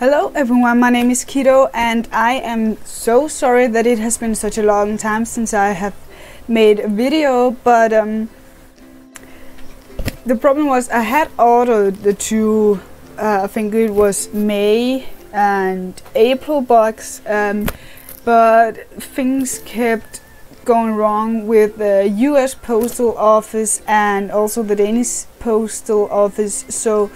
Hello everyone, my name is Kiddo and I am so sorry that it has been such a long time since I have made a video, but um, the problem was I had ordered the two, uh, I think it was May and April box, um, but things kept going wrong with the US Postal Office and also the Danish Postal Office, so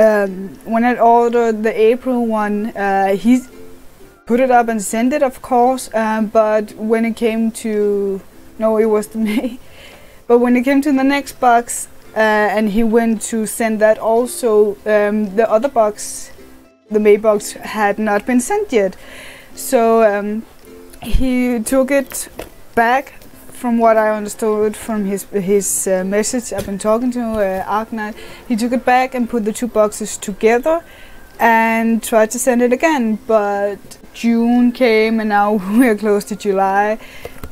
um, when I ordered the April one, uh, he put it up and sent it, of course. Um, but when it came to no, it was the May. But when it came to the next box, uh, and he went to send that also, um, the other box, the May box, had not been sent yet. So um, he took it back from what I understood from his his uh, message, I've been talking to uh, Arc Knight. He took it back and put the two boxes together, and tried to send it again. But June came, and now we are close to July.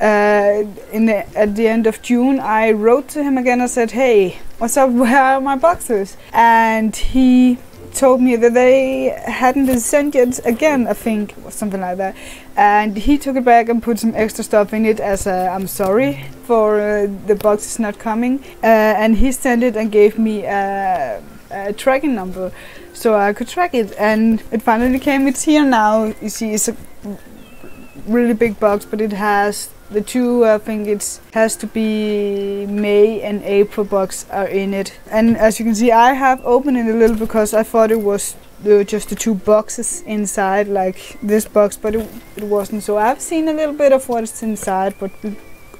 Uh, in the, at the end of June, I wrote to him again. I said, "Hey, what's up? Where are my boxes?" And he told me that they hadn't been sent yet again, I think, or something like that. And he took it back and put some extra stuff in it as I'm sorry for uh, the boxes not coming. Uh, and he sent it and gave me a, a, tracking number so I could track it. And it finally came. It's here now. You see, it's a really big box, but it has the two I think it has to be May and April box are in it and as you can see I have opened it a little because I thought it was just the two boxes inside like this box but it, it wasn't so I've seen a little bit of what's inside but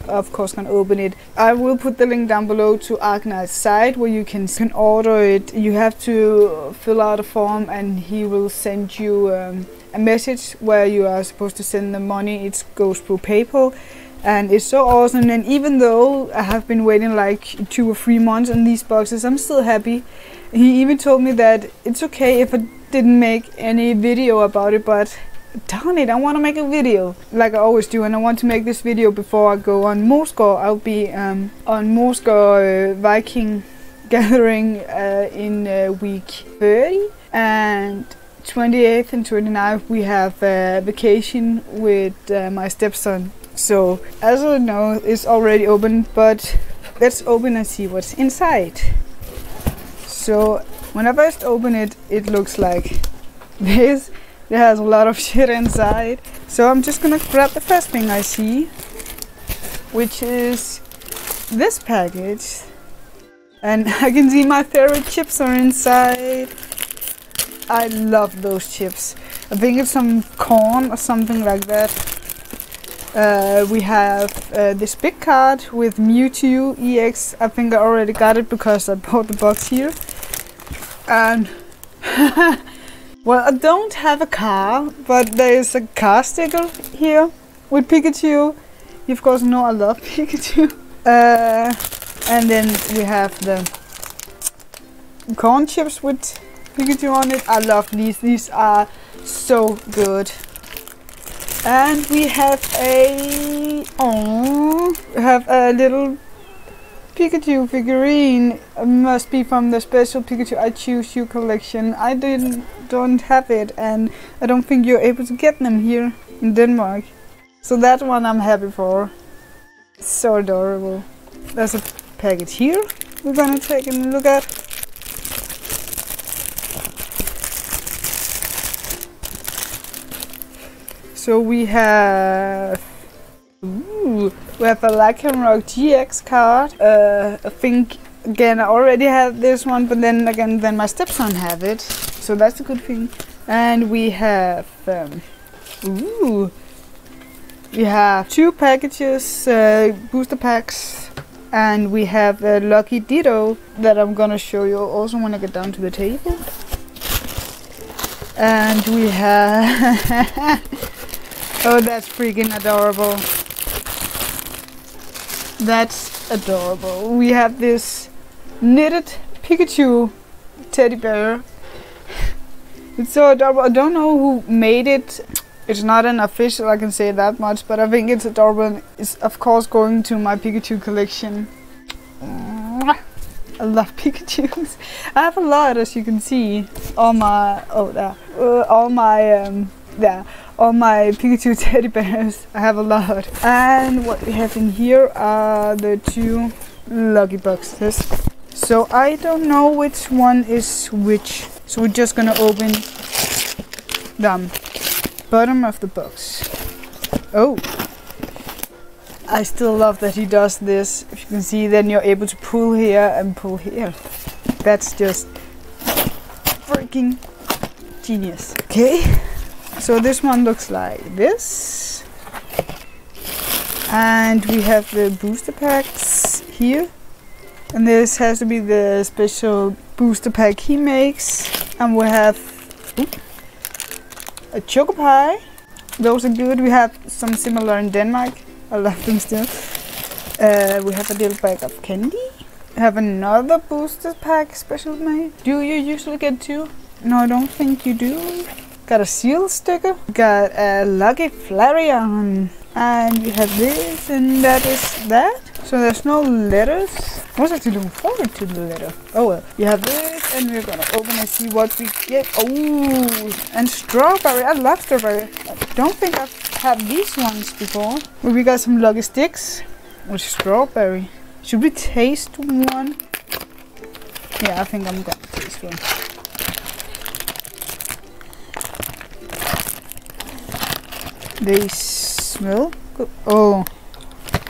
of course can open it. I will put the link down below to Arc Knight's site where you can, can order it. You have to fill out a form and he will send you um, a message where you are supposed to send the money. It goes through PayPal. And it's so awesome. And even though I have been waiting like two or three months on these boxes I'm still happy. He even told me that it's okay if I didn't make any video about it but darn it I want to make a video like I always do. And I want to make this video before I go on Moesgaard I'll be um, on Moesgaard uh, Viking gathering uh, in uh, week. 30 and 28th and 29th we have a vacation with uh, my stepson so as I know, it's already open, but let's open and see what's inside. So when I first open it, it looks like this. It has a lot of shit inside. So I'm just gonna grab the first thing I see, which is this package. And I can see my favorite chips are inside. I love those chips. I think it's some corn or something like that. Uh, we have uh, this big card with Mewtwo EX. I think I already got it because I bought the box here. And well, I don't have a car, but there is a car sticker here with Pikachu. You of course know I love Pikachu. Uh, and then we have the corn chips with Pikachu on it. I love these. These are so good. And we have a oh, have a little Pikachu figurine. It must be from the special Pikachu I Choose You collection. I didn't don't have it, and I don't think you're able to get them here in Denmark. So that one I'm happy for. It's so adorable. There's a package here we're gonna take a look at. So we have ooh, we have a Lycanroc GX card. Uh, I think again I already had this one, but then again then my stepson have it, so that's a good thing. And we have um, ooh, we have two packages, uh, booster packs, and we have a Lucky Ditto that I'm gonna show you also when I get down to the table. And we have Oh, that's freaking adorable. That's adorable. We have this knitted Pikachu teddy bear. It's so adorable. I don't know who made it. It's not an official, I can say that much, but I think it's adorable. It's of course going to my Pikachu collection. I love Pikachu's. I have a lot, as you can see. All my oh there, uh, all my um, yeah, all my Pikachu teddy bears. I have a lot. And what we have in here are the two lucky boxes. So I don't know which one is which. So we're just gonna open them. Bottom of the box. Oh. I still love that he does this. If you can see, then you're able to pull here and pull here. That's just freaking genius. Okay, so this one looks like this. And we have the booster packs here. And this has to be the special booster pack he makes. And we have a choco pie. Those are good. We have some similar in Denmark. I love them still. Uh, we have a little bag of candy. We have another booster pack special made. Do you usually get two? No, I don't think you do. Got a seal sticker. Got a lucky Flareon. And we have this and that is that. So there's no letters. I was actually looking forward to the letter. Oh well. We have this and we're gonna open and see what we get. Oh, and strawberry. I love strawberry. I don't think I've had these ones before. Well, we got some lucky sticks with strawberry. Should we taste one? Yeah, I think I'm gonna taste one. They smell. Oh.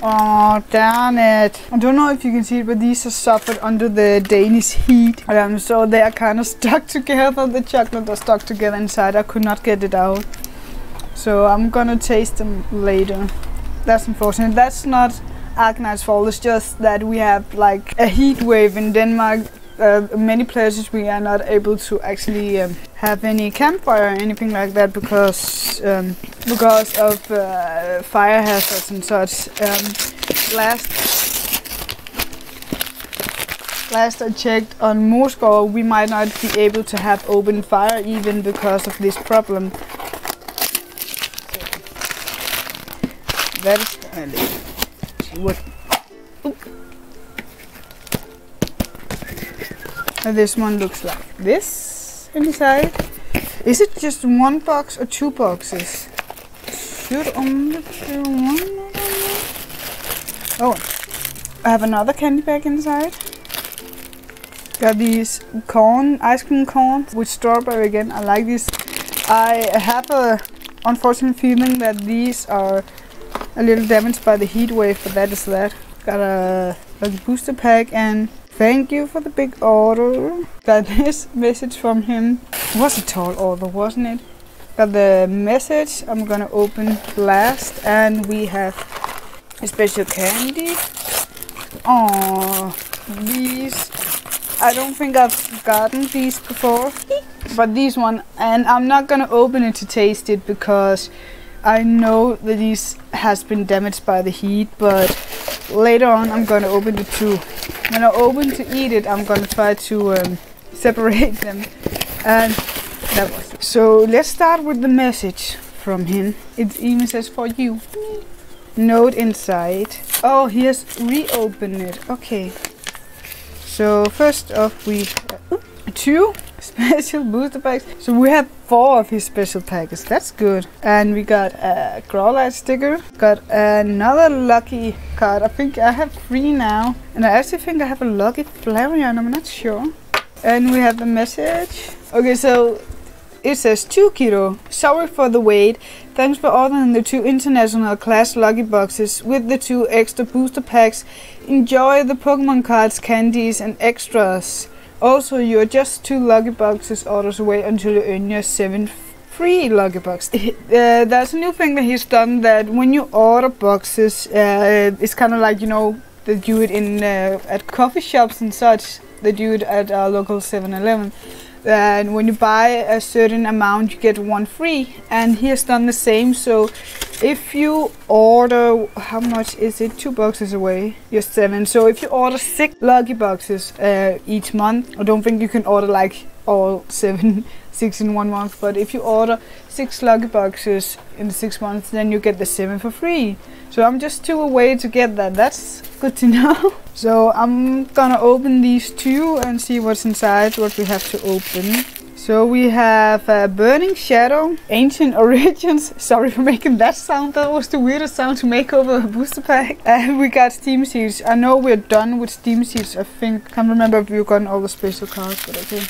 Oh, damn it. I don't know if you can see it, but these are suffered under the Danish heat. Um, so they are kind of stuck together. The chocolate are stuck together inside. I could not get it out. So I'm gonna taste them later. That's unfortunate. That's not Arc Knight's fault. It's just that we have like a heat wave in Denmark uh, many places we are not able to actually um, have any campfire or anything like that because um, because of uh, fire hazards and such. Um, last last I checked on Moesgaard, we might not be able to have open fire even because of this problem. That is what And this one looks like this inside. Is it just one box or two boxes? Should only be one. Oh, I have another candy bag inside. Got these corn, ice cream corn with strawberry again. I like these. I have a unfortunate feeling that these are a little damaged by the heat wave, but that is that. Got a, a booster pack and Thank you for the big order. Got this message from him. Was a tall order, wasn't it? Got the message I'm gonna open last and we have a special candy. Oh, these. I don't think I've gotten these before, but these one, and I'm not gonna open it to taste it because I know that these has been damaged by the heat, but later on I'm gonna open the two. When I open to eat it, I'm gonna try to um, separate them. And that was it. So let's start with the message from him. It even says for you. Note inside. Oh, he has reopened it. Okay. So first off, we uh, two special booster packs. So we have four of his special packs. That's good. And we got a Growlithe sticker. Got another lucky card. I think I have three now. And I actually think I have a lucky Flareon. I'm not sure. And we have the message. Okay, so it says 2 Kiddo. Sorry for the wait. Thanks for ordering the two international class lucky boxes with the two extra booster packs. Enjoy the Pokemon cards, candies and extras. Also, you are just two lucky boxes orders away until you earn your seventh free lucky box. uh, there's a new thing that he's done that when you order boxes, uh, it's kind of like you know they do it in uh, at coffee shops and such. They do it at our local 7-Eleven and when you buy a certain amount you get one free and he has done the same so if you order how much is it? Two boxes away. You're seven. So if you order six lucky boxes uh, each month i don't think you can order like all seven six in one month. But if you order six lucky boxes in six months then you get the seven for free. So i'm just two away to get that. That's good to know. So I'm gonna open these two and see what's inside, what we have to open. So we have uh, Burning Shadow, Ancient Origins. Sorry for making that sound. That was the weirdest sound to make over a booster pack. And we got Steam Siege. I know we're done with Steam Siege. I think. Can't remember if we've gotten all the special cards, but okay.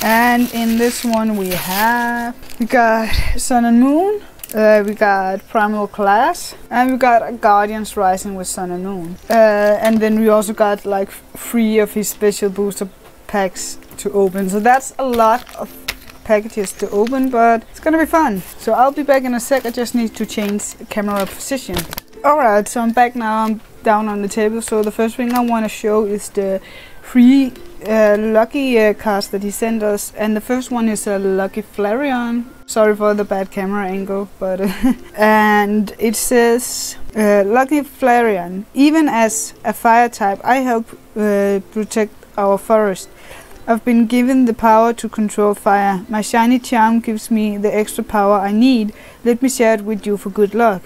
And in this one we have we got Sun and Moon. Uh, we got Primal Clash, and we got Guardians Rising with Sun and Moon. Uh, and then we also got like three of his special booster packs to open. So that's a lot of packages to open, but it's gonna be fun. So I'll be back in a sec. I just need to change camera position. Alright, so I'm back now. I'm down on the table. So the first thing I want to show is the three uh, lucky uh, cards that he sent us. And the first one is a lucky Flareon. Sorry for the bad camera angle, but and it says uh, lucky Flareon. Even as a fire type, I help uh, protect our forest. I've been given the power to control fire. My shiny charm gives me the extra power I need. Let me share it with you for good luck.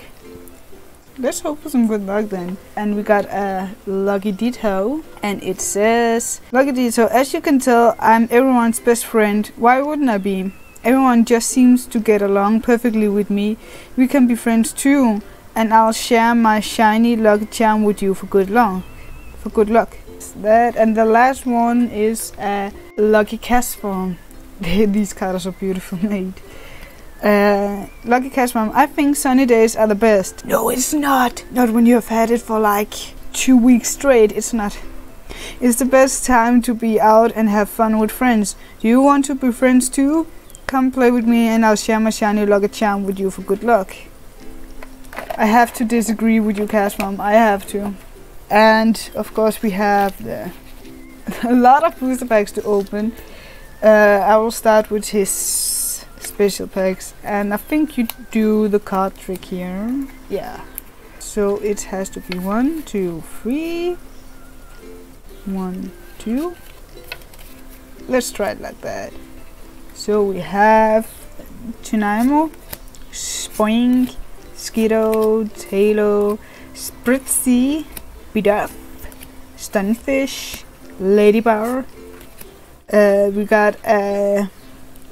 Let's hope for some good luck then. And we got a Lucky Ditto. And it says, Lucky Ditto, as you can tell, I'm everyone's best friend. Why wouldn't I be? Everyone just seems to get along perfectly with me. We can be friends too. And I'll share my shiny Lucky Charm with you for good luck. For good luck that. And the last one is a Lucky Castform. These cards are beautiful made. Uh, Lucky Castform. I think sunny days are the best. No, it's not. Not when you have had it for like two weeks straight. It's not. It's the best time to be out and have fun with friends. Do you want to be friends too? Come play with me and I'll share my shiny Lucky Charm with you for good luck. I have to disagree with you, Castform. I have to. And of course we have the, a lot of booster packs to open. Uh, I will start with his special packs and I think you do the card trick here. Yeah. So it has to be one, two, three. One, two. Let's try it like that. So we have Tunaimo, Spoink, Skiddo, Taillow, Spritzee, Bidoof, Stunfisk, Ladybar. Uh, we got a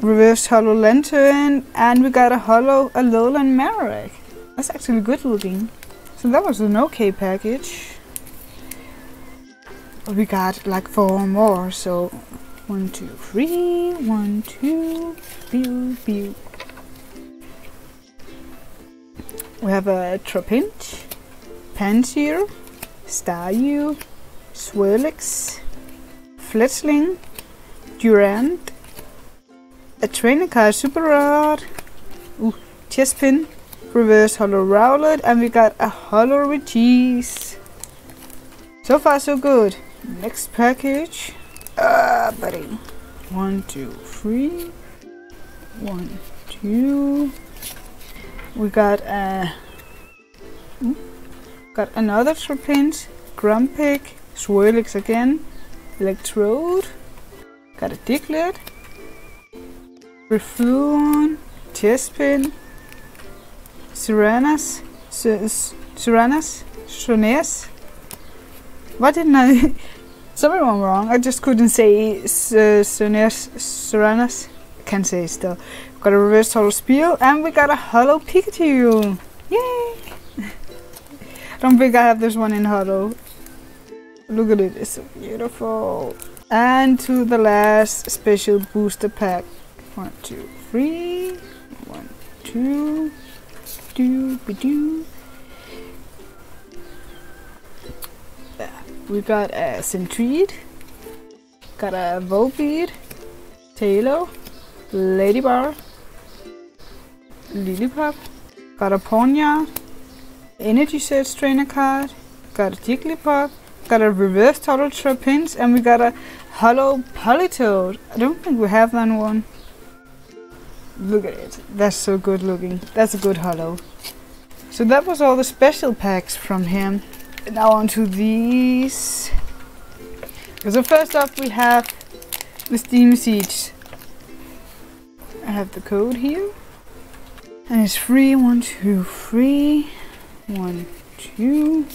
reverse holo Lanturn and we got a holo Alolan Marowak. That's actually good looking. So that was an okay package. We got like four more, so one, two, three, one, two, pew, pew. We have a Trapinch, Pansear, Staryu, Swirlix, Fletchling, Durant, a trainer card Super Rod, ooh, Chespin, Reverse Holo Rowlet, and we got a Holo Regis. So far so good. Next package. Ah, uh, buddy. One, two, three. One, two. We got a... Uh, Got another Trapinch, Grumpig, Swirlix again, Electrode, got a Diglett, Refluon, Chespin, Cyranas, Cyranas, Shoneas. What didn't I... Something went wrong. I just couldn't say. Cyranas. I can't say still. Got a reverse holo spiel and we got a holo Pikachu. Yay! Don't think I have this one in huddle. Look at it, it's so beautiful. And to the last special booster pack. One, two, three. One, two. Do, be do. We got a Sentret. Got a Volbeat. Taillow. Ladybar. Lillipup. Got a Pawniard. Energy Search Trainer card, got a Jigglypuff, got a Reverse Total Trapinch, and we got a Holo Politoed. I don't think we have that one. Look at it. That's so good looking. That's a good holo. So that was all the special packs from him. Now on to these. So first up we have the Steam Siege. I have the code here. And it's free, one, two, three. One, two.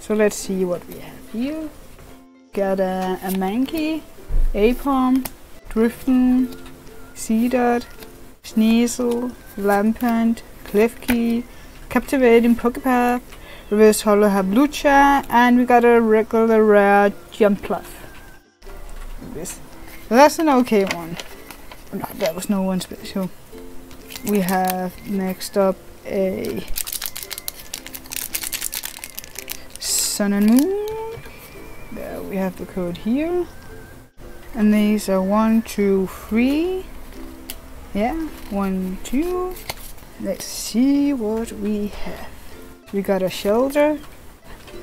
So let's see what we have here. Got a, a Mankey, Aipom, Drifton, Seedot, Sneasel, Lampent, Klefki, Captivating Poké Puff, Reverse Holo Hawlucha, and we got a regular rare Jumpluff. This. That's an okay one. No, that was no one special. We have next up a Sun and Moon. There we have the code here. And these are one, two, three. Yeah, one, two. Let's see what we have. We got a Shellder,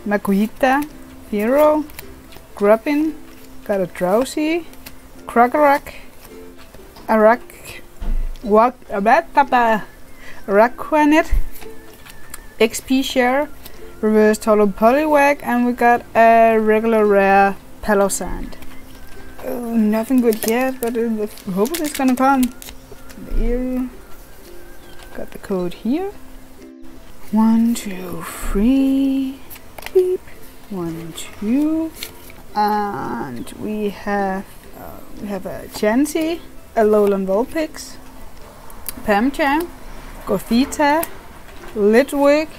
Makuhita, Hero, Grubbin, got a Drowzee, Krokorok, Arak, Wak, Abataba, Araquanid, XP Share, Reverse Holo Poliwag, and we got a regular rare Palossand. Uh, nothing good yet, but uh, hopefully it's gonna come. Here, got the code here. One, two, three, beep. One, two, and we have uh, we have a Chansey, a Lowland Vulpix, Pancham, Gothita, Litwick,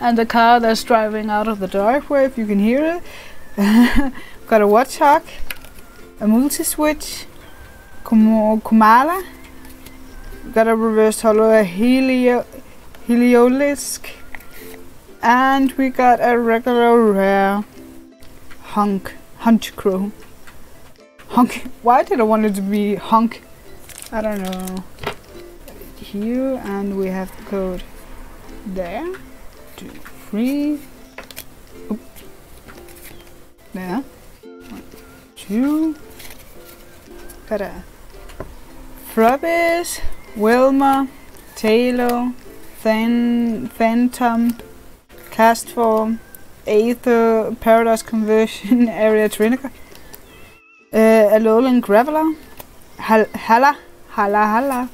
and the car that's driving out of the driveway, if you can hear it. Got a Watchhawk, a multi-switch, Kum Kumala, got a reverse holo, a Helio Heliolisk, and we got a regular rare Hunk, Honchkrow. Hunk, why did I want it to be Hunk? I don't know. Here, and we have the code there two, three. Oop. There. One, two. Got a Frobis, Wilma, Taylor, Phan Phantom, Castform, Aether, Paradise Conversion, Area Trinica, uh, Alolan Graveler, Hal Hala, Hala Hala,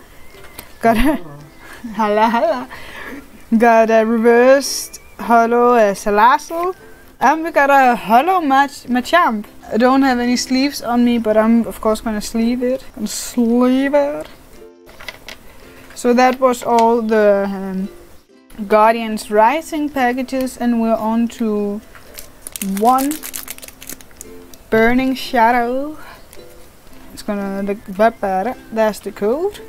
got Hala Hala, got a reversed holo uh, Salazzle, and we got a holo match Machamp. I don't have any sleeves on me, but I'm of course gonna sleeve it. Gonna sleeve it. So that was all the um, Guardians Rising packages, and we're on to one Burning Shadow. It's gonna look better. That's the code.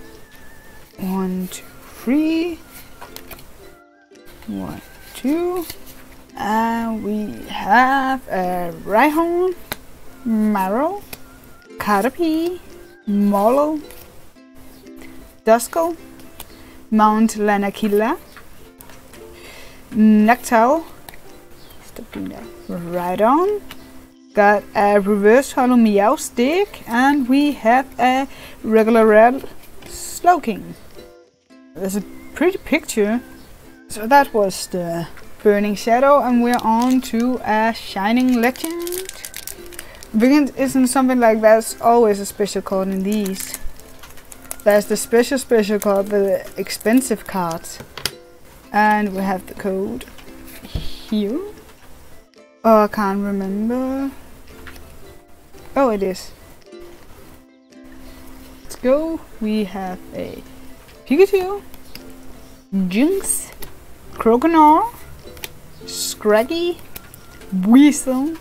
One, two, three. One, two. And we have a Rhyhorn, Marrow, Caterpie, Molo, Duskull, Mount Lanakila, Noctowl, stop doing that, right on, got a reverse holo meow stick, and we have a regular red Slowking. There's a pretty picture. So that was the Burning Shadow, and we're on to a Shining Legend. Vegan isn't something like that's always a special card in these. There's the special special card, the expensive cards. And we have the code here. Oh, I can't remember. Oh, it is. Let's go. We have a Pikachu, Jynx, Croconaw, Scraggy, Weasel,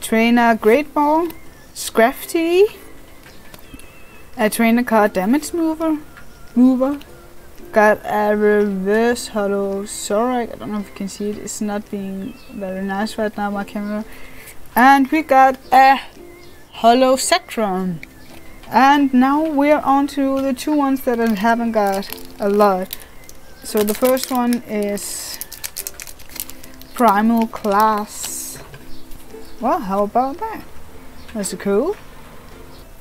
Trainer Great Ball, Scrafty, a trainer card damage mover, mover, got a reverse holo Zorak, I don't know if you can see it, it's not being very nice right now, my camera, and we got a holo Sectron. And now we're on to the two ones that I haven't got a lot. So the first one is Primal Clash. Well, how about that? That's cool.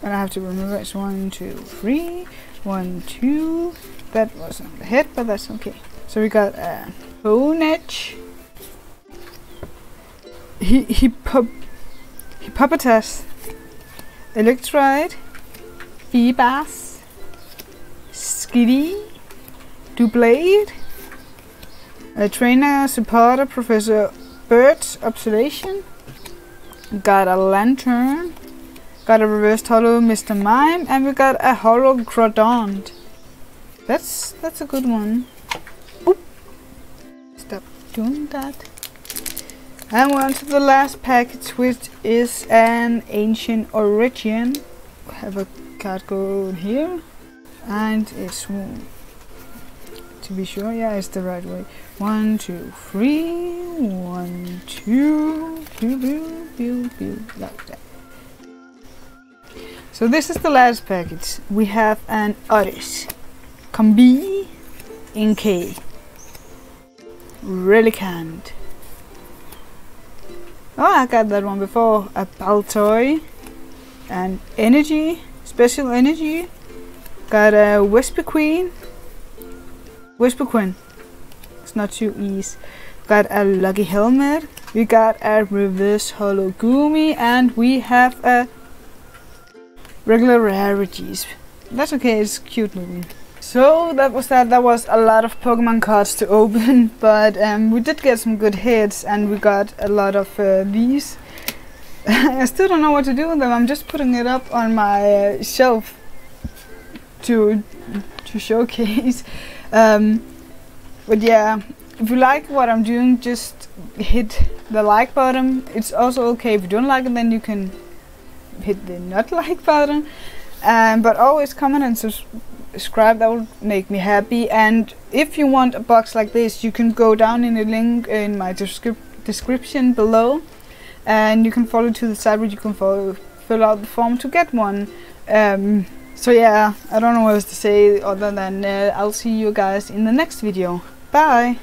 And I have to remember it's one, two, three, one, two. That wasn't the hit, but that's okay. So we got uh, a Honedge. He he pub Hippopotas. Electrike. Feebas. Skitty. Dublade. A trainer, supporter, Professor bird's observation. Got a Lanturn. Got a reversed holo Mr. Mime, and we got a holo Groudon. That's that's a good one. Oop. Stop doing that. And we're on to the last package, which is an ancient origin. Have a card code here, and it's one. To be sure, yeah, it's the right way. One, two, three. One, two, pew, pew, pew, pew, like that. So this is the last package. We have an Otis, Combee, Inkay, Relicanth. Oh, I got that one before. A Baltoy, and Energy, Special Energy. Got a Whisper Queen, Whisper Queen. It's not too easy. Got a Lucky Helmet. We got a Reverse Holo Goomy, and we have a regular rarities. That's okay, it's cute looking. So that was that. That was a lot of Pokemon cards to open, but um, we did get some good hits, and we got a lot of uh, these. I still don't know what to do with them. I'm just putting it up on my uh, shelf to to showcase. Um, but yeah, if you like what I'm doing, just hit the like button. It's also okay if you don't like it, then you can hit the not like button. Um, but always comment and subscribe, that will make me happy. And if you want a box like this, you can go down in the link in my descrip description below. And you can follow to the side where you can follow, fill out the form to get one. Um, so yeah, I don't know what else to say other than uh, I'll see you guys in the next video. Bye!